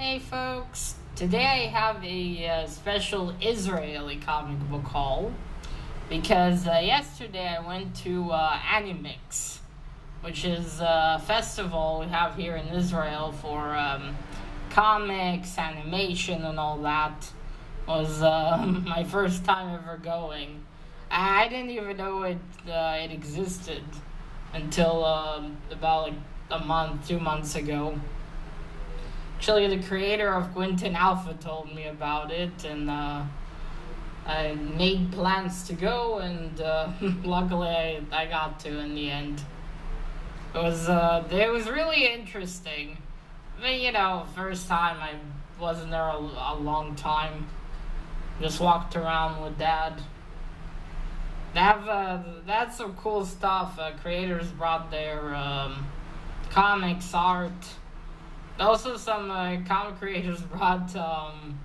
Hey folks, today I have a uh, special Israeli comic book haul because uh, yesterday I went to uh, Animix, which is a festival we have here in Israel for um, comics, animation, and all that. Was uh, my first time ever going. I didn't even know it uh, it existed until um, about like a month, two months ago. Actually, the creator of Quentin Alpha told me about it, and uh, I made plans to go, and uh, luckily I, I got to in the end. It was uh, it was really interesting. I mean, you know, first time I wasn't there a, a long time. Just walked around with dad. Have uh, that's some cool stuff. Uh, creators brought their um, comics, art. Also, some uh, comic creators brought um,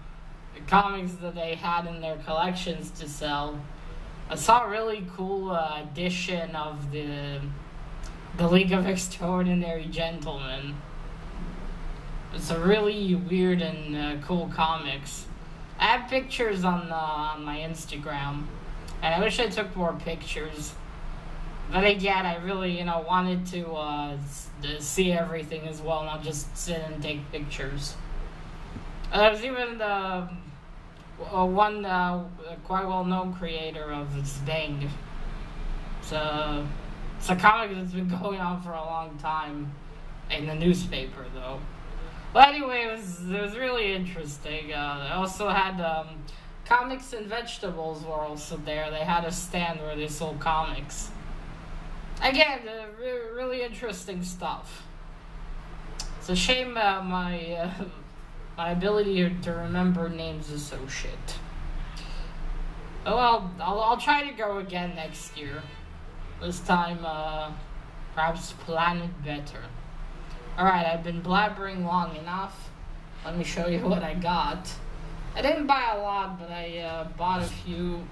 comics that they had in their collections to sell. I saw a really cool uh, edition of the the League of Extraordinary Gentlemen. It's a really weird and uh, cool comics. I have pictures on uh, on my Instagram, and I wish I took more pictures. But again, I really you know wanted to uh, to see everything as well, not just sit and take pictures. Uh, there's even the uh, one uh, quite well known creator of Zbeng. It's a it's a comic that's been going on for a long time in the newspaper though. But anyway, it was, it was really interesting. Uh, I also had um, comics and vegetables were also there. They had a stand where they sold comics. Again, uh, re- really interesting stuff. It's a shame uh, my uh, my ability to remember names is so shit. Oh well, I'll, I'll try to go again next year. This time, uh, perhaps plan it better. Alright, I've been blabbering long enough. Let me show you what I got. I didn't buy a lot, but I uh, bought a few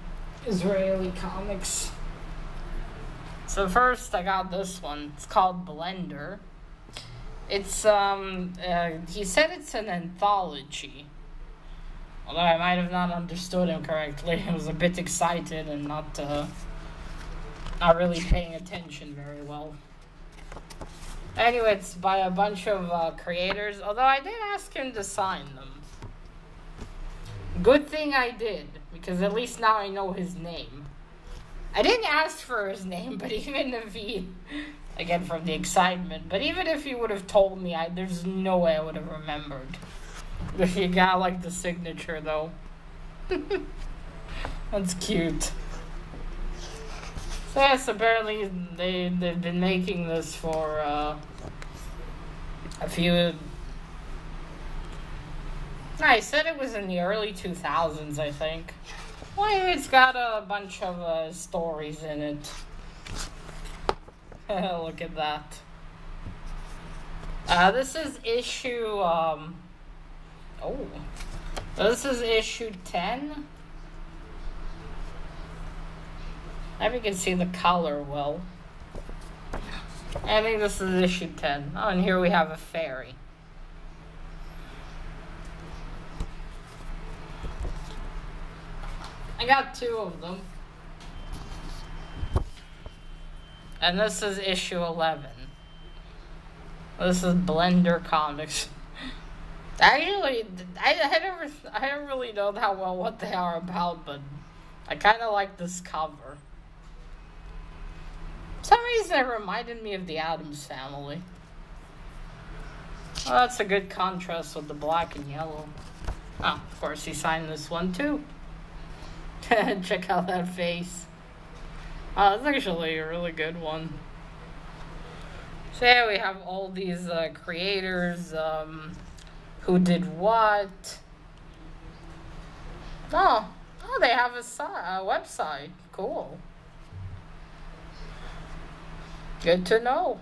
Israeli comics. So first, I got this one. It's called Blender. It's um, uh, he said it's an anthology. Although I might have not understood him correctly. I was a bit excited and not uh, not really paying attention very well. Anyway, it's by a bunch of uh, creators, although I did ask him to sign them. Good thing I did, because at least now I know his name. I didn't ask for his name, but even if he, again from the excitement, but even if he would have told me, I there's no way I would have remembered. If you got like the signature though. That's cute. So yes, apparently they they've been making this for uh, a few. I said it was in the early two thousands, I think. Well, it's got a bunch of uh, stories in it. Look at that. Uh, this is issue. Um, oh, this is issue ten. I think you can see the color well. I think this is issue 10. Oh, and here we have a fairy. I got two of them. And this is issue 11. This is Blender Comics. Actually, I, I never, I don't really know that well what they are about, but I kind of like this cover some reason it reminded me of the Addams family. Well, that's a good contrast with the black and yellow. Oh, of course he signed this one too. Check out that face. Oh, that's actually a really good one. So yeah, we have all these uh, creators, um, who did what. Oh, oh, they have a, a website. Cool. Good to know.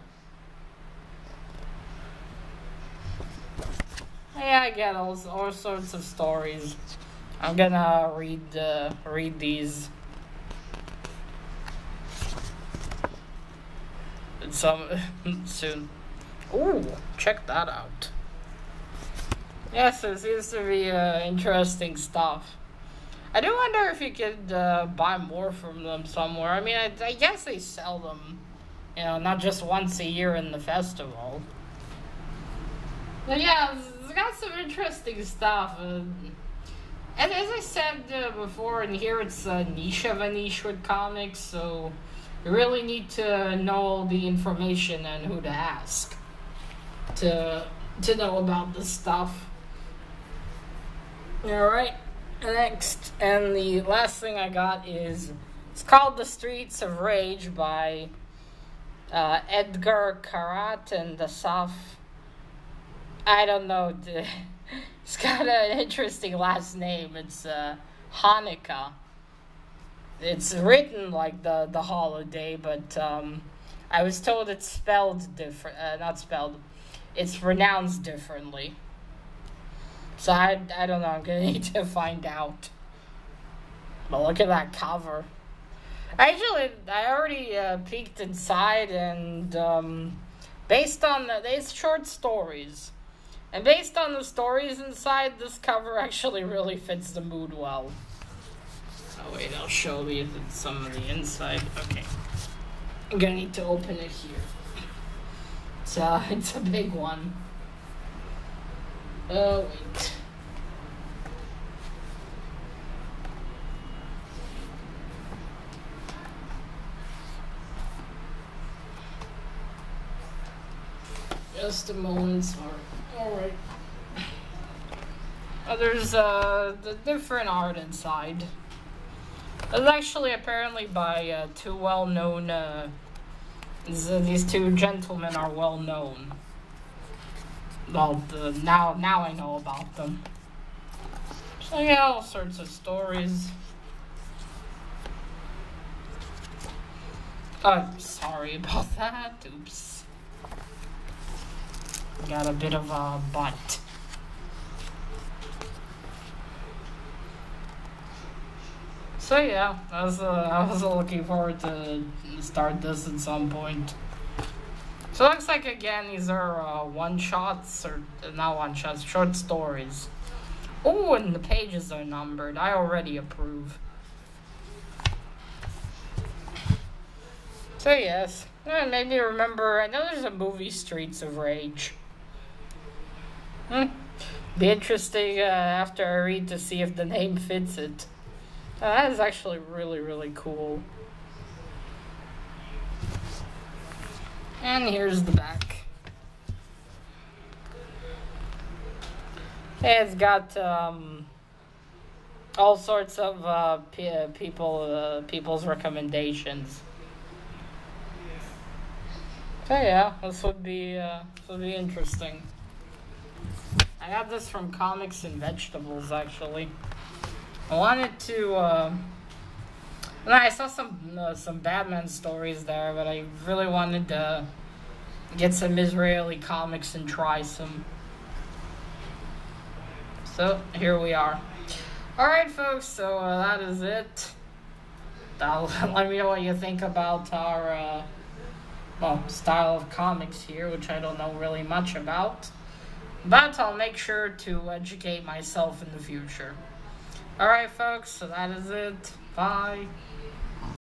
Yeah, I get all, all sorts of stories. I'm gonna read uh, read these. Some soon. Ooh, check that out. Yes, it seems to be uh, interesting stuff. I do wonder if you could uh, buy more from them somewhere. I mean, I, I, guess they sell them, you know, not just once a year in the festival. But yeah, it's got some interesting stuff. Uh, and as I said uh, before, and here it's a niche of a niche with comics, so you really need to know all the information and who to ask to to know about this stuff. All right. Next, and the last thing I got is it's called The Streets of Rage by uh, Etgar Keret and Asaf. I don't know. It's got an interesting last name. It's uh, Hanukkah. It's written like the the holiday, but um, I was told it's spelled different. Uh, not spelled. It's pronounced differently. So I, I don't know. I'm gonna need to find out. But look at that cover. Actually, I already uh, peeked inside, and um, based on the, it's short stories, and based on the stories inside, this cover actually really fits the mood well. Oh wait, I'll show you some of the inside. Okay, I'm gonna need to open it here. It's uh, it's a big one. Oh, wait. Just a moment, sorry. Oh, there's uh, the different art inside. It's actually apparently by uh, two well-known, uh, these two gentlemen are well-known well, the, now now I know about them. So yeah, all sorts of stories. I'm sorry about that. Oops. Got a bit of a butt. So yeah, I was uh, I was looking forward to start this at some point. So it looks like again these are uh, one shots or not one shots, short stories. Oh, and the pages are numbered. I already approve. So yes, me remember. I know there's a movie, Streets of Rage. Hmm. Be interesting uh, after I read to see if the name fits it. Uh, that is actually really really cool. And here's the back. It's got um, all sorts of uh, p- people uh, people's recommendations. So yeah, this would be uh, this would be interesting. I got this from Comics and Vegetables actually. I wanted to. Uh, I saw some uh, some Batman stories there, but I really wanted to get some Israeli comics and try some. So here we are. All right, folks. So uh, that is it. I'll, let me know what you think about our uh, well style of comics here, which I don't know really much about. But I'll make sure to educate myself in the future. Alright, folks, so that is it. Bye.